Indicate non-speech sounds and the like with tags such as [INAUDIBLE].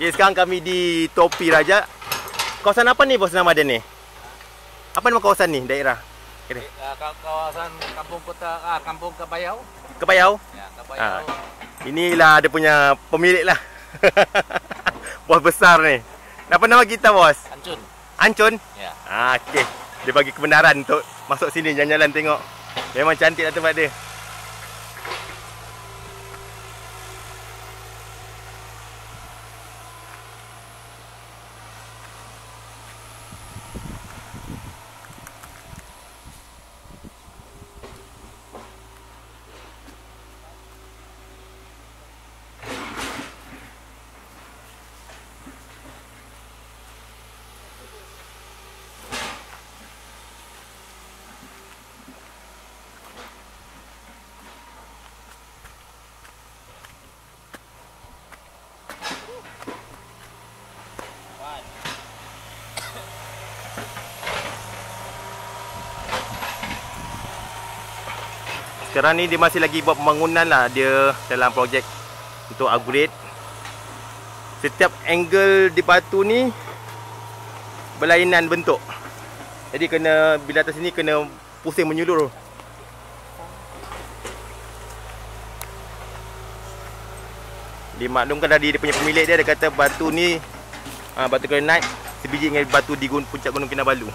Okay, sekarang kami di Topi Raja. Kawasan apa ni bos nama dia ni? Apa nama kawasan ni daerah? Okay. Uh, kawasan kampung kota ah kampung Kebayau. Kebayau. Ya, Kebayau. Ah. Inilah dia punya pemilik lah. [LAUGHS] bos besar ni. Apa nama kita bos? Ancun. Ancun? Ya. Ah, okey. Dia bagi kebenaran untuk masuk sini jalan-jalan tengok. Memang cantik lah tempat dia. Sekarang ni dia masih lagi buat pembangunan lah dia dalam projek untuk upgrade. Setiap angle di batu ni berlainan bentuk. Jadi kena bila atas sini kena pusing menyulur. Dimaklumkan tadi dia punya pemilik dia dia kata batu ni uh, batu granite sebiji dengan batu di gun, puncak Gunung Kinabalu.